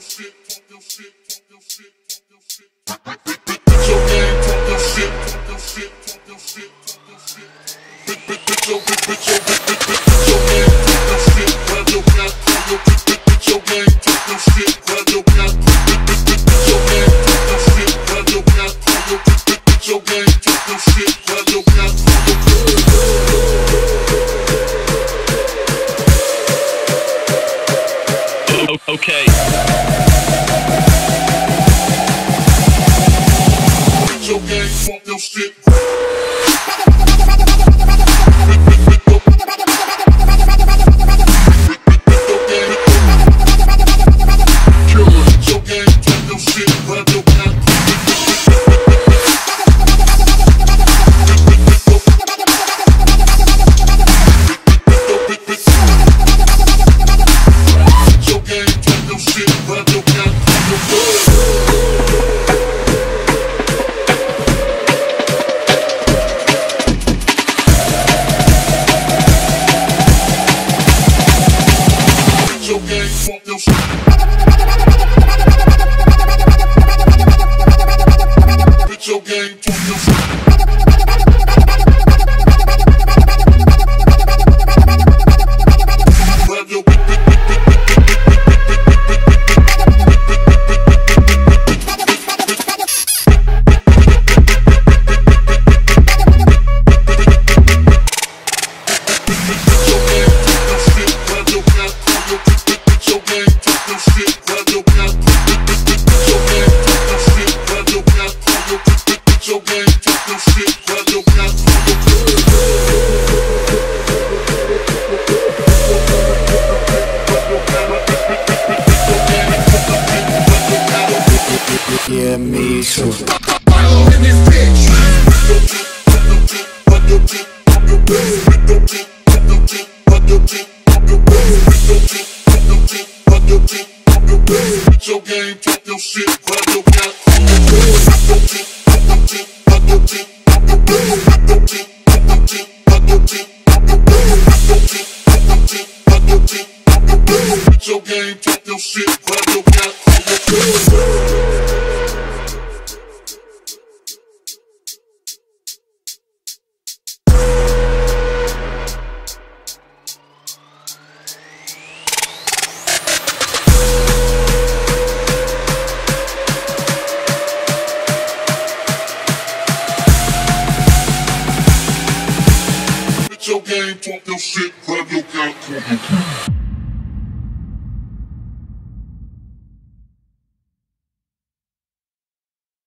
your shit, talk your shit, talk your shit, talk your shit. Bitch your game, talk your shit, talk your shit, talk your shit, talk your shit. Bitch, bitch, bitch your, bitch, bitch your, bitch, bitch, bitch, bitch your game, talk your shit, grab your cat, call your bitch, bitch, bitch your game, talk your shit, grab your cat, bitch, bitch, bitch, bitch your game, talk your shit, grab your cat, call your bitch, bitch, bitch your game, talk your shit, grab your cat, call your O- strip gang, your game. With your. Too. Your game, talk your shit, grab your cat, your game, talk your shit, grab your your game, talk your shit, grab your gal,